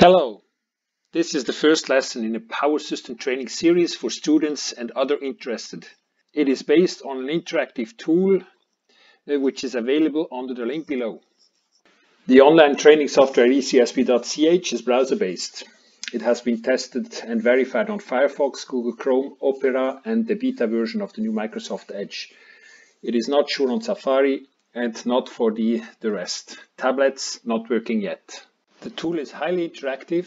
Hello, this is the first lesson in a power system training series for students and other interested. It is based on an interactive tool uh, which is available under the link below. The online training software ecsp.ch is browser-based. It has been tested and verified on Firefox, Google Chrome, Opera and the beta version of the new Microsoft Edge. It is not sure on Safari and not for the, the rest. Tablets not working yet. The tool is highly interactive.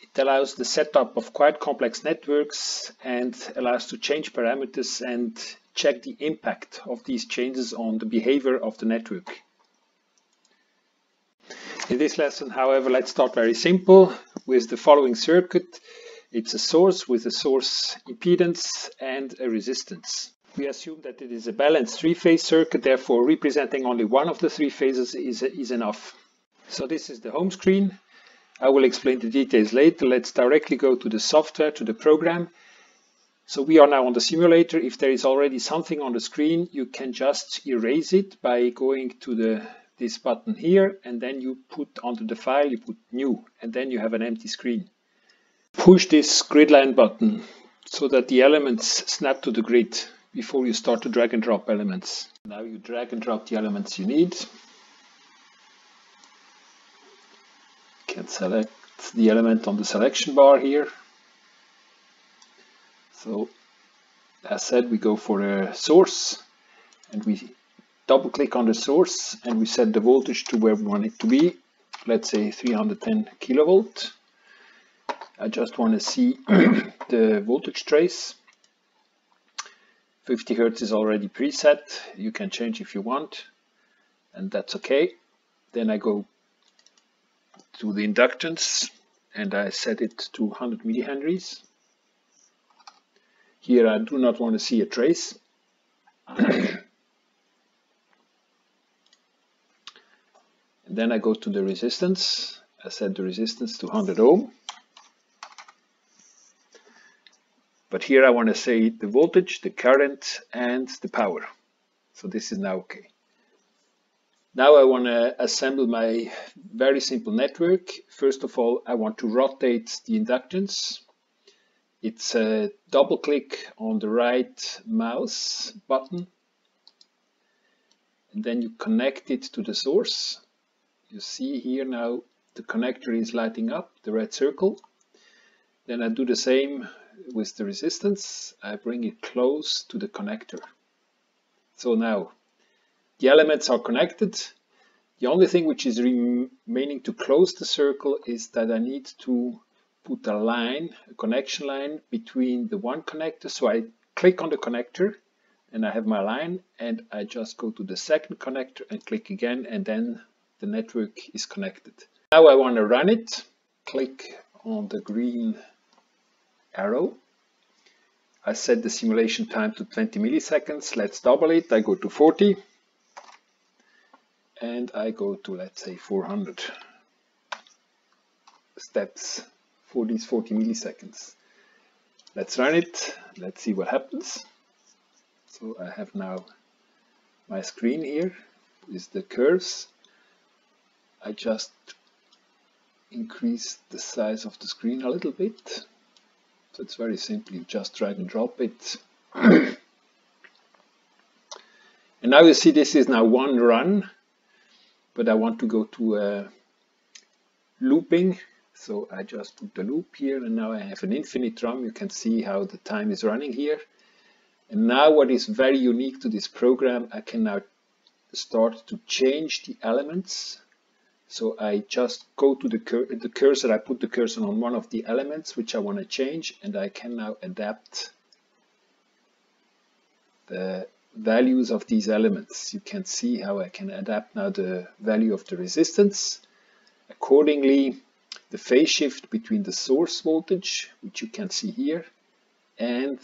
It allows the setup of quite complex networks and allows to change parameters and check the impact of these changes on the behavior of the network. In this lesson, however, let's start very simple with the following circuit. It's a source with a source impedance and a resistance. We assume that it is a balanced three-phase circuit, therefore representing only one of the three phases is, is enough. So this is the home screen. I will explain the details later. Let's directly go to the software, to the program. So we are now on the simulator. If there is already something on the screen, you can just erase it by going to the this button here and then you put onto the file, you put new and then you have an empty screen. Push this grid line button so that the elements snap to the grid before you start to drag and drop elements. Now you drag and drop the elements you need. Can select the element on the selection bar here. So as said, we go for a source and we double click on the source and we set the voltage to where we want it to be. Let's say 310 kilovolt. I just want to see the voltage trace. 50 Hertz is already preset. You can change if you want and that's okay. Then I go to the inductance and I set it to 100 millihenries. Here I do not want to see a trace. then I go to the resistance. I set the resistance to 100 ohm. But here I want to say the voltage, the current, and the power. So this is now okay. Now I want to assemble my very simple network. First of all, I want to rotate the inductance. It's a double click on the right mouse button. And then you connect it to the source. You see here now the connector is lighting up, the red circle. Then I do the same with the resistance. I bring it close to the connector. So now the elements are connected. The only thing which is remaining to close the circle is that I need to put a line, a connection line between the one connector. So I click on the connector and I have my line and I just go to the second connector and click again and then the network is connected. Now I want to run it. Click on the green arrow. I set the simulation time to 20 milliseconds. Let's double it. I go to 40 and I go to let's say 400 steps for these 40 milliseconds. Let's run it, let's see what happens. So I have now my screen here with the curves. I just increase the size of the screen a little bit. So it's very simple, you just drag and drop it. and now you see this is now one run but I want to go to uh, looping. So I just put the loop here and now I have an infinite drum. You can see how the time is running here. And now what is very unique to this program, I can now start to change the elements. So I just go to the, cur the cursor, I put the cursor on one of the elements which I want to change and I can now adapt the values of these elements. You can see how I can adapt now the value of the resistance. Accordingly, the phase shift between the source voltage, which you can see here, and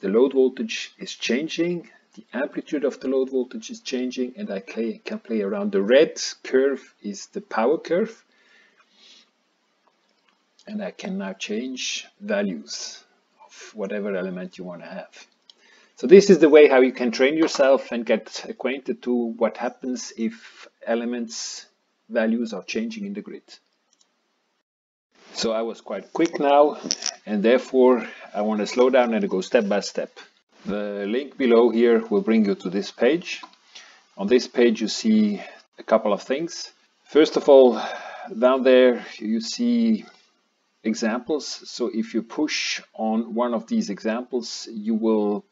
the load voltage is changing. The amplitude of the load voltage is changing and I can play around. The red curve is the power curve. And I can now change values of whatever element you want to have. So this is the way how you can train yourself and get acquainted to what happens if elements values are changing in the grid. So I was quite quick now and therefore I want to slow down and go step by step. The link below here will bring you to this page. On this page you see a couple of things. First of all, down there you see examples. So if you push on one of these examples, you will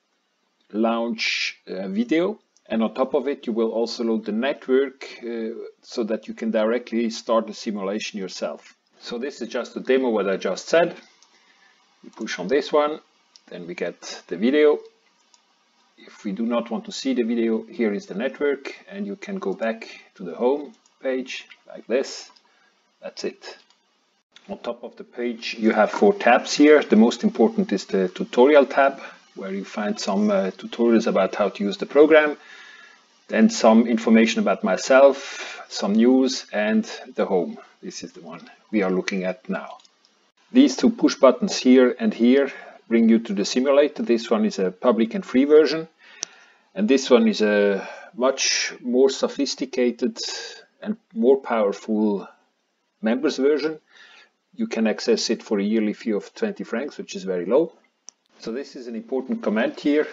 launch a video and on top of it you will also load the network uh, so that you can directly start the simulation yourself. So this is just a demo what I just said. We push on this one, then we get the video. If we do not want to see the video, here is the network and you can go back to the home page like this. That's it. On top of the page you have four tabs here. The most important is the tutorial tab where you find some uh, tutorials about how to use the program, then some information about myself, some news and the home. This is the one we are looking at now. These two push buttons here and here bring you to the simulator. This one is a public and free version and this one is a much more sophisticated and more powerful members version. You can access it for a yearly fee of 20 francs, which is very low. So this is an important comment here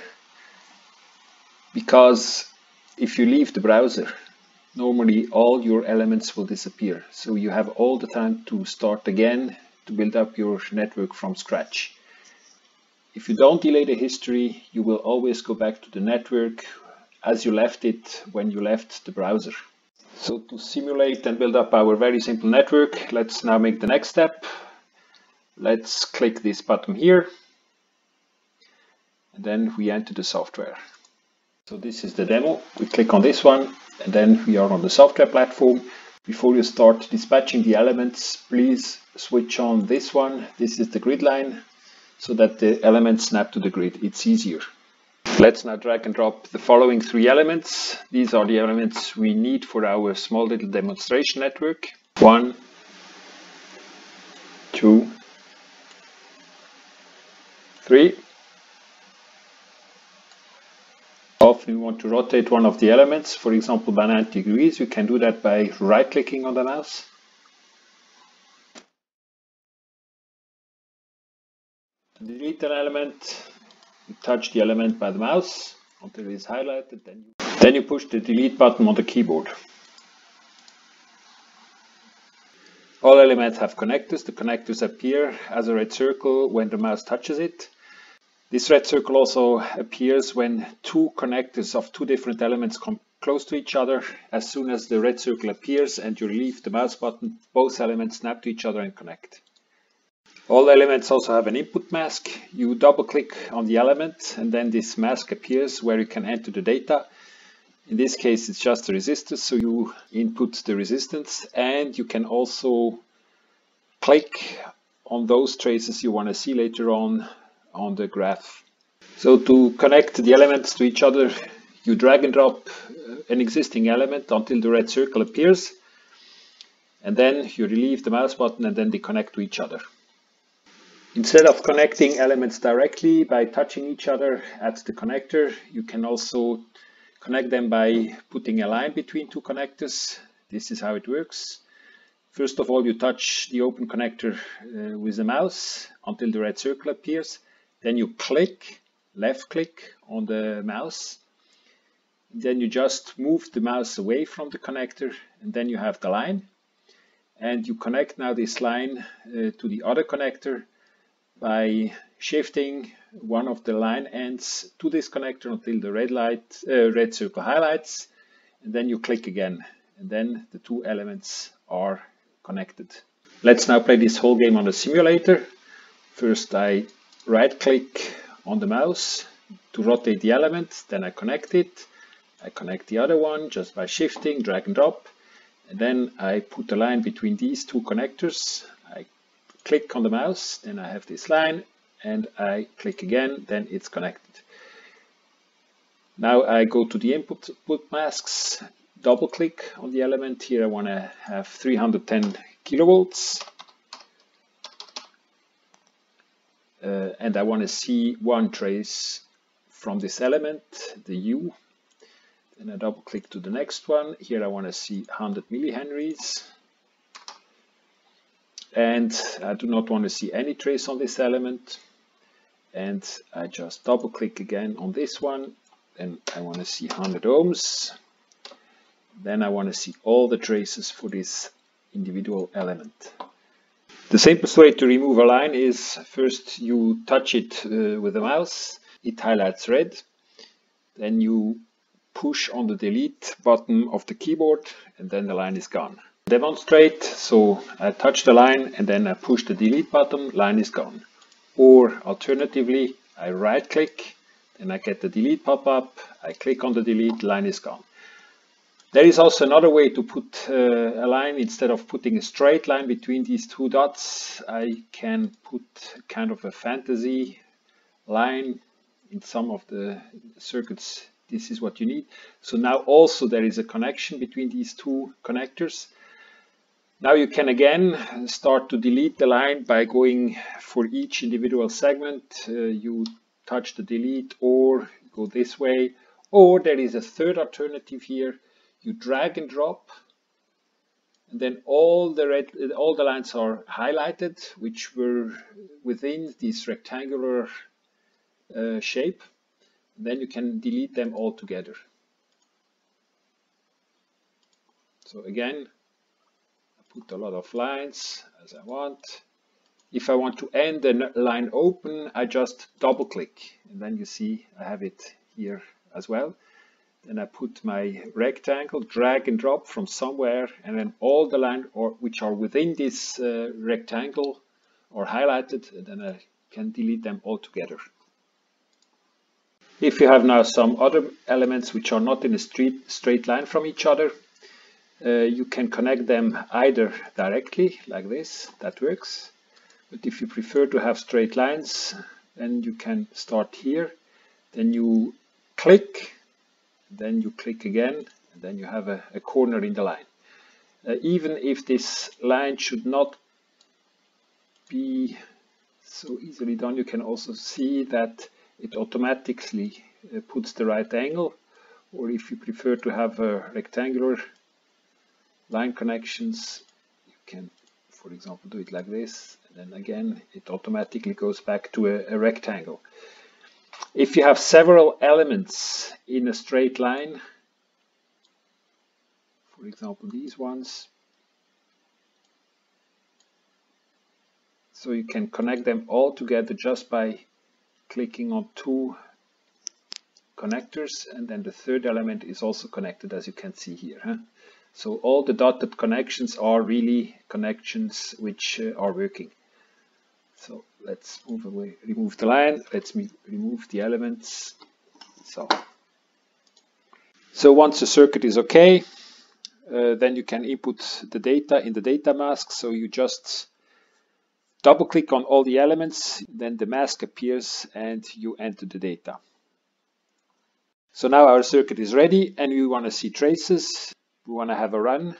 because if you leave the browser, normally all your elements will disappear. So you have all the time to start again to build up your network from scratch. If you don't delay the history, you will always go back to the network as you left it when you left the browser. So to simulate and build up our very simple network, let's now make the next step. Let's click this button here and then we enter the software. So this is the demo. We click on this one and then we are on the software platform. Before you start dispatching the elements, please switch on this one. This is the grid line so that the elements snap to the grid. It's easier. Let's now drag and drop the following three elements. These are the elements we need for our small little demonstration network. One, two, three. Often we want to rotate one of the elements, for example by 90 degrees. You can do that by right clicking on the mouse. Delete an element, you touch the element by the mouse until it is highlighted, then you, then you push the delete button on the keyboard. All elements have connectors. The connectors appear as a red circle when the mouse touches it. This red circle also appears when two connectors of two different elements come close to each other. As soon as the red circle appears and you leave the mouse button, both elements snap to each other and connect. All elements also have an input mask. You double click on the element and then this mask appears where you can enter the data. In this case it's just a resistor, so you input the resistance and you can also click on those traces you want to see later on on the graph. So to connect the elements to each other, you drag and drop uh, an existing element until the red circle appears. And then you relieve the mouse button and then they connect to each other. Instead of connecting elements directly by touching each other at the connector, you can also connect them by putting a line between two connectors. This is how it works. First of all, you touch the open connector uh, with the mouse until the red circle appears. Then you click, left click on the mouse. Then you just move the mouse away from the connector and then you have the line. And you connect now this line uh, to the other connector by shifting one of the line ends to this connector until the red light, uh, red circle highlights. And then you click again. And then the two elements are connected. Let's now play this whole game on the simulator. First I right click on the mouse to rotate the element, then I connect it. I connect the other one just by shifting, drag and drop. And then I put a line between these two connectors. I click on the mouse, then I have this line, and I click again, then it's connected. Now I go to the input, input masks, double click on the element. Here I want to have 310 kilovolts. Uh, and I want to see one trace from this element, the U. Then I double click to the next one. Here I want to see 100 millihenries. and I do not want to see any trace on this element and I just double click again on this one and I want to see 100 ohms then I want to see all the traces for this individual element the simplest way to remove a line is first you touch it uh, with the mouse. It highlights red. Then you push on the delete button of the keyboard and then the line is gone. Demonstrate. So I touch the line and then I push the delete button. Line is gone. Or alternatively, I right click, then I get the delete pop-up, I click on the delete, line is gone. There is also another way to put uh, a line, instead of putting a straight line between these two dots, I can put kind of a fantasy line in some of the circuits. This is what you need. So now also there is a connection between these two connectors. Now you can again start to delete the line by going for each individual segment. Uh, you touch the delete or go this way. Or there is a third alternative here. You drag and drop and then all the red, all the lines are highlighted, which were within this rectangular uh, shape. Then you can delete them all together. So again, I put a lot of lines as I want. If I want to end the line open, I just double click and then you see I have it here as well. Then I put my rectangle, drag and drop from somewhere and then all the lines which are within this uh, rectangle are highlighted and then I can delete them all together. If you have now some other elements which are not in a straight, straight line from each other, uh, you can connect them either directly like this, that works. But if you prefer to have straight lines, then you can start here. Then you click, then you click again, and then you have a, a corner in the line. Uh, even if this line should not be so easily done, you can also see that it automatically uh, puts the right angle. Or if you prefer to have a rectangular line connections, you can, for example, do it like this. And then again, it automatically goes back to a, a rectangle. If you have several elements in a straight line, for example, these ones, so you can connect them all together just by clicking on two connectors and then the third element is also connected as you can see here. Huh? So all the dotted connections are really connections which uh, are working. So let's move away, remove the line. Let's remove the elements. So, so once the circuit is okay, uh, then you can input the data in the data mask. So you just double click on all the elements, then the mask appears and you enter the data. So now our circuit is ready and we want to see traces we want to have a run,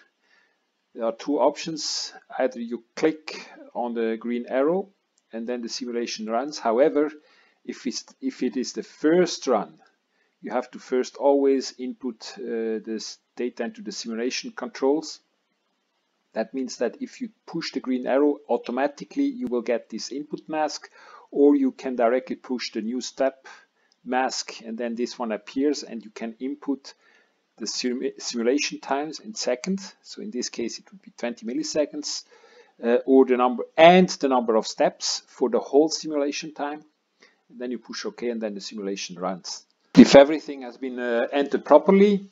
there are two options. Either you click on the green arrow and then the simulation runs. However, if, it's, if it is the first run, you have to first always input uh, this data into the simulation controls. That means that if you push the green arrow, automatically you will get this input mask, or you can directly push the new step mask and then this one appears and you can input the sim simulation times in seconds. So in this case, it would be 20 milliseconds, uh, or the number and the number of steps for the whole simulation time. And then you push OK, and then the simulation runs. If everything has been uh, entered properly,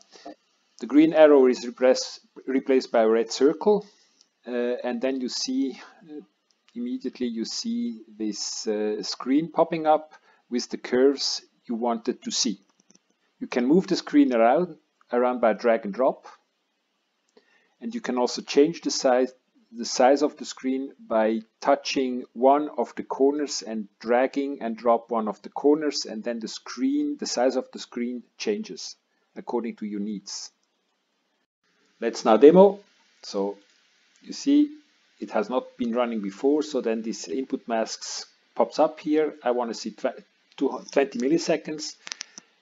the green arrow is replaced, by a red circle, uh, and then you see uh, immediately you see this uh, screen popping up with the curves you wanted to see. You can move the screen around around by drag and drop. And you can also change the size, the size of the screen by touching one of the corners and dragging and drop one of the corners and then the screen, the size of the screen changes according to your needs. Let's now demo. So you see it has not been running before, so then this input masks pops up here. I want to see 20 milliseconds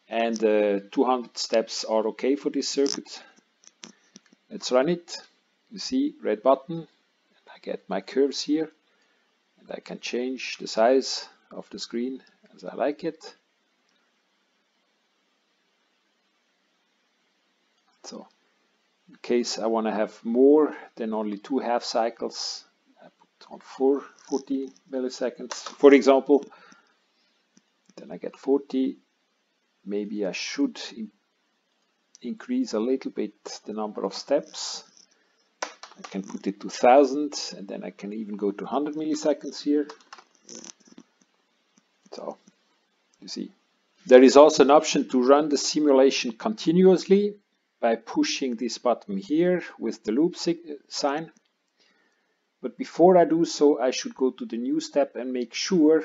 and uh, 200 steps are okay for this circuit. Let's run it. You see, red button. I get my curves here and I can change the size of the screen as I like it. So in case I want to have more than only two half cycles, I put on 4, 40 milliseconds, for example. Then I get 40. Maybe I should in increase a little bit the number of steps. I can put it to 1000 and then I can even go to 100 milliseconds here. So, you see. There is also an option to run the simulation continuously by pushing this button here with the loop sign. But before I do so, I should go to the new step and make sure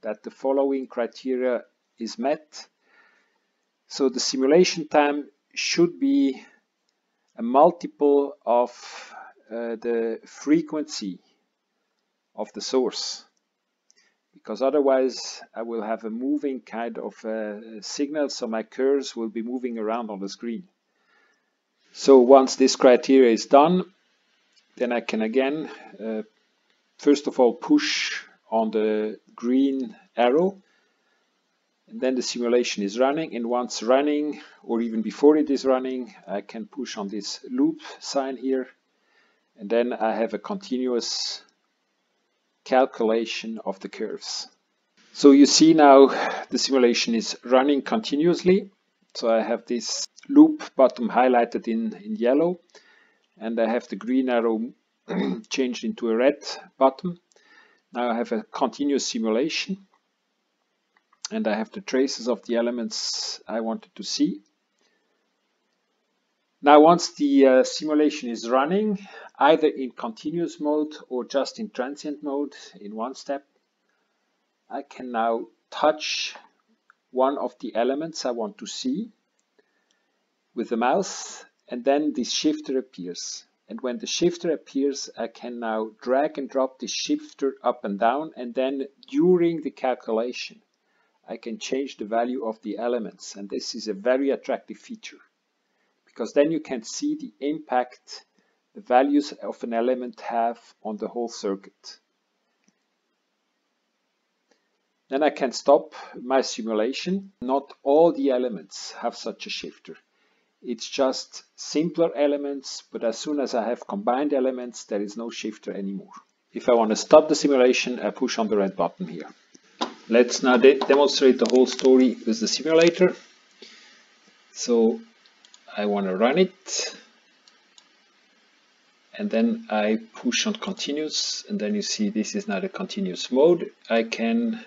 that the following criteria is met. So the simulation time should be a multiple of uh, the frequency of the source because otherwise I will have a moving kind of uh, signal so my curves will be moving around on the screen. So once this criteria is done, then I can again, uh, first of all, push on the green arrow. And then the simulation is running. And once running, or even before it is running, I can push on this loop sign here. And then I have a continuous calculation of the curves. So you see now the simulation is running continuously. So I have this loop bottom highlighted in, in yellow and I have the green arrow changed into a red bottom. Now I have a continuous simulation and I have the traces of the elements I wanted to see. Now once the uh, simulation is running, either in continuous mode or just in transient mode in one step, I can now touch one of the elements I want to see with the mouse and then this shifter appears. And when the shifter appears, I can now drag and drop the shifter up and down and then during the calculation, I can change the value of the elements. And this is a very attractive feature because then you can see the impact the values of an element have on the whole circuit. Then I can stop my simulation. Not all the elements have such a shifter. It's just simpler elements, but as soon as I have combined elements, there is no shifter anymore. If I want to stop the simulation, I push on the red button here. Let's now de demonstrate the whole story with the simulator. So I want to run it. And then I push on continuous, and then you see this is now the continuous mode. I can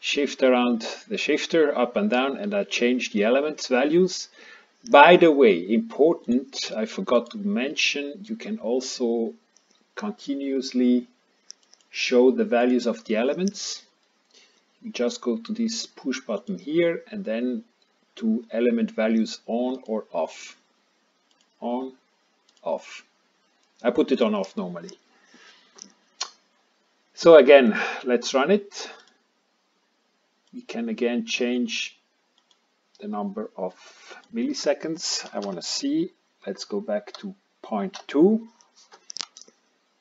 shift around the shifter up and down, and I change the elements values. By the way, important, I forgot to mention, you can also continuously show the values of the elements. You just go to this push button here and then to element values on or off. On, off. I put it on off normally. So again, let's run it. We can again change the number of milliseconds I want to see. Let's go back to point two.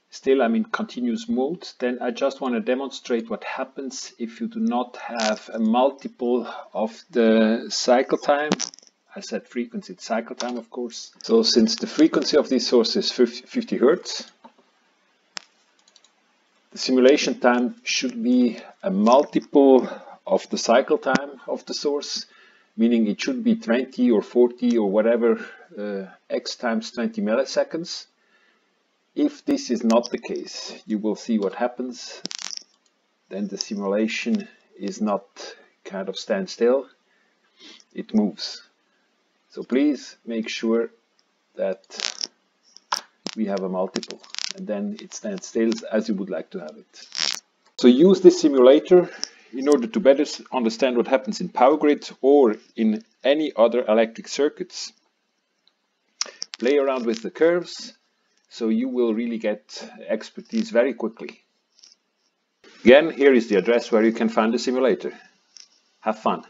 Still I'm in continuous mode. Then I just want to demonstrate what happens if you do not have a multiple of the cycle time. I said frequency, cycle time of course. So since the frequency of this source is 50 Hertz, the simulation time should be a multiple of the cycle time of the source meaning it should be 20 or 40 or whatever uh, x times 20 milliseconds. If this is not the case, you will see what happens. Then the simulation is not kind of stand still, it moves. So please make sure that we have a multiple and then it stands still as you would like to have it. So use this simulator in order to better understand what happens in power grid or in any other electric circuits. Play around with the curves so you will really get expertise very quickly. Again, here is the address where you can find the simulator. Have fun!